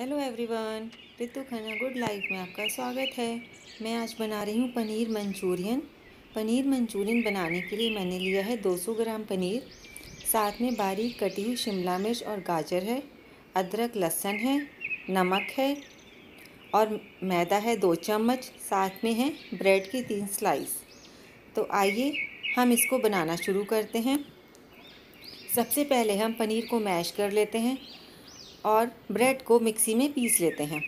Hello everyone, Ritu Khanna, good life में आपका स्वागत है। मैं आज बना रही हूँ पनीर मंचूरियन। पनीर मंचूरियन बनाने के लिए मैंने लिया है 200 ग्राम पनीर। साथ में बारीक कटी हुई शिमला मिर्च और गाजर है। अदरक, लहसुन है, नमक है और मैदा है दो चम्मच। साथ में है ब्रेड की तीन स्लाइस। तो आइए हम इसको बनाना शुरू करते हैं। सबसे पहले हम पनीर को मैश कर लेते हैं। और ब्रेड को मिक्सी में पीस लेते हैं।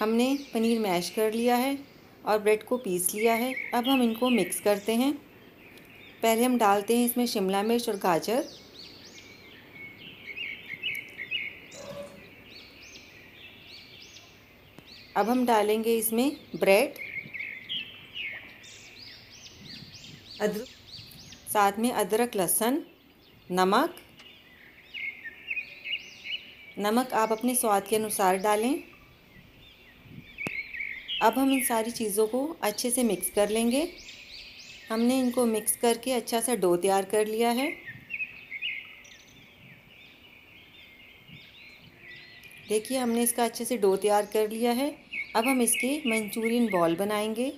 हमने पनीर मैश कर लिया है और ब्रेड को पीस लिया है। अब हम इनको मिक्स करते हैं। पहले हम डालते हैं इसमें शिमला मिर्च और गाजर। अब हम डालेंगे इसमें ब्रेड। अदरक साथ में अदरक, लहसुन, नमक। नमक आप अपने स्वाद के अनुसार डालें। अब हम इन सारी चीज़ों को अच्छे से मिक्स कर लेंगे। हमने इनको मिक्स करके अच्छा सा डो तैयार कर लिया है। देखिए हमने इसका अच्छे से डो तैयार कर लिया है। अब हम इसके मंचूरियन बॉल बनाएँगे।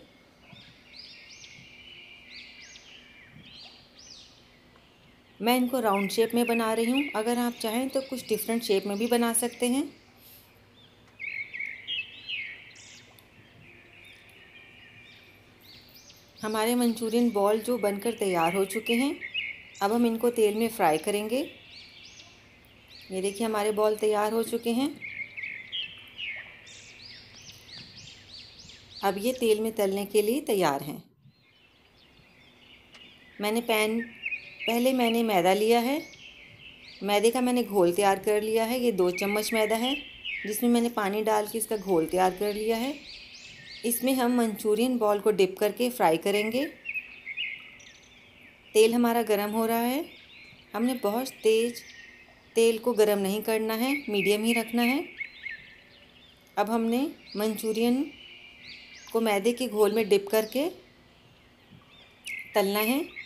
मैं इनको राउंड शेप में बना रही हूँ। अगर आप चाहें तो कुछ डिफरेंट शेप में भी बना सकते हैं। हमारे मंचूरियन बॉल जो बनकर तैयार हो चुके हैं। अब हम इनको तेल में फ्राई करेंगे। ये देखिए, हमारे बॉल तैयार हो चुके हैं। अब ये तेल में तलने के लिए तैयार हैं। मैंने पैन पहले मैंने मैदा लिया है। मैदे का मैंने घोल तैयार कर लिया है। ये दो चम्मच मैदा है, जिसमें मैंने पानी डाल के इसका घोल तैयार कर लिया है। इसमें हम मंचूरियन बॉल को डिप करके फ्राई करेंगे। तेल हमारा गर्म हो रहा है। हमने बहुत तेज़ तेल को गर्म नहीं करना है, मीडियम ही रखना है। अब हमने मंचूरियन को मैदे के घोल में डिप करके तलना है।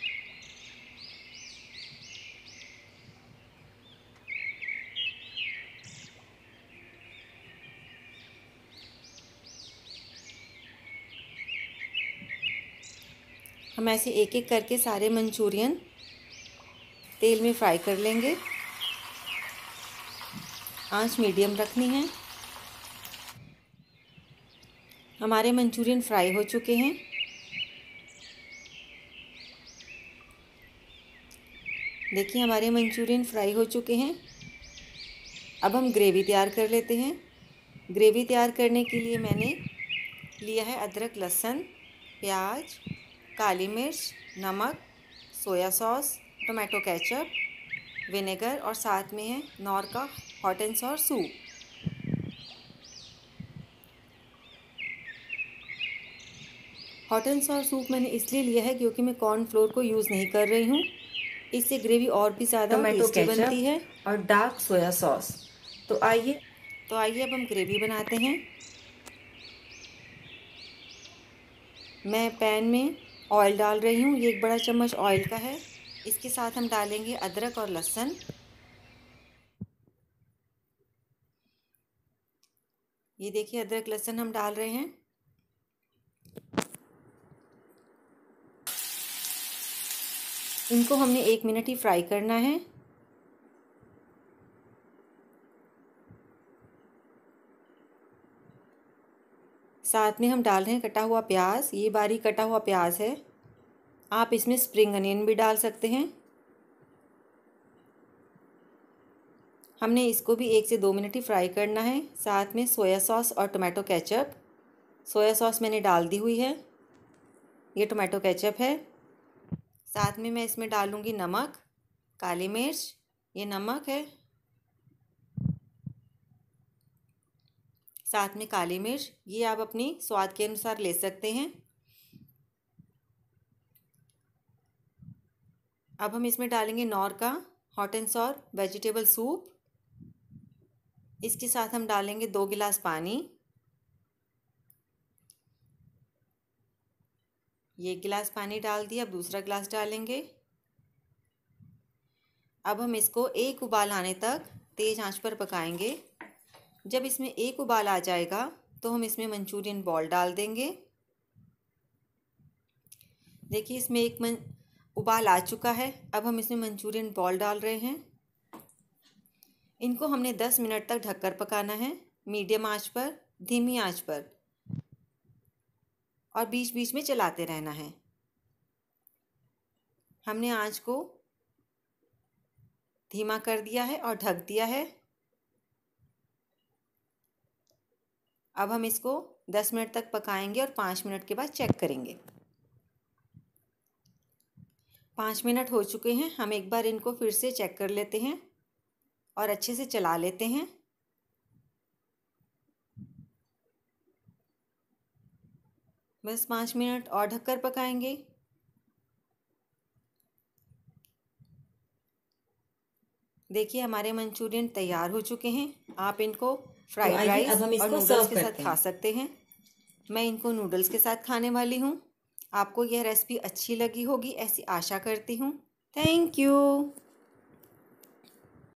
हम ऐसे एक एक करके सारे मंचूरियन तेल में फ्राई कर लेंगे। आँच मीडियम रखनी है। हमारे मंचूरियन फ्राई हो चुके हैं। देखिए, हमारे मंचूरियन फ्राई हो चुके हैं। अब हम ग्रेवी तैयार कर लेते हैं। ग्रेवी तैयार करने के लिए मैंने लिया है अदरक, लहसुन, प्याज काली मिर्च नमक soya sauce tomato ketchup vinegar और साथ में है नॉर का hot and sour soup. Hot and sour soup मैंने इसलिए लिया है क्योंकि मैं कॉर्न फ्लोर को यूज़ नहीं कर रही हूँ। इससे ग्रेवी और भी ज़्यादा टोमेटो बनती है। और डार्क सोया सॉस। तो आइए। तो आइए अब हम ग्रेवी बनाते हैं। मैं पैन में ऑयल डाल रही हूँ। ये एक बड़ा चम्मच ऑयल का है। इसके साथ हम डालेंगे अदरक और लहसुन। ये देखिए, अदरक, लहसुन हम डाल रहे हैं। इनको हमने एक मिनट ही फ्राई करना है। साथ में हम डाल रहे हैं कटा हुआ प्याज। ये बारीक कटा हुआ प्याज है। आप इसमें स्प्रिंग अनियन भी डाल सकते हैं। हमने इसको भी एक से दो मिनट ही फ्राई करना है। साथ में सोया सॉस और टोमेटो केचप। सोया सॉस मैंने डाल दी हुई है। ये टोमेटो केचप है। साथ में मैं इसमें डालूँगी नमक, काली मिर्च। ये नमक है। साथ में काली मिर्च, ये आप अपनी स्वाद के अनुसार ले सकते हैं। अब हम इसमें डालेंगे नौर का hot and sour vegetable soup इसके साथ हम डालेंगे दो गिलास पानी। ये गिलास पानी डाल दिया, अब दूसरा गिलास डालेंगे। अब हम इसको एक उबाल आने तक तेज़ आँच पर पकाएँगे। जब इसमें एक उबाल आ जाएगा तो हम इसमें मंचूरियन बॉल डाल देंगे। देखिए, इसमें एक मन, उबाल आ चुका है। अब हम इसमें मंचूरियन बॉल डाल रहे हैं। इनको हमने 10 मिनट तक ढककर पकाना है, मीडियम आँच पर, धीमी आँच पर। और बीच बीच में चलाते रहना है। हमने आँच को धीमा कर दिया है और ढक दिया है। अब हम इसको 10 मिनट तक पकाएँगे और 5 मिनट के बाद चेक करेंगे। पाँच मिनट हो चुके हैं, हम एक बार इनको फिर से चेक कर लेते हैं और अच्छे से चला लेते हैं। बस पाँच मिनट और ढककर पकाएँगे। देखिए, हमारे मंचूरियन तैयार हो चुके हैं। आप इनको फ्राइड तो राइस और नूडल्स के साथ खा सकते हैं। मैं इनको नूडल्स के साथ खाने वाली हूँ। आपको यह रेसिपी अच्छी लगी होगी ऐसी आशा करती हूँ। Thank you.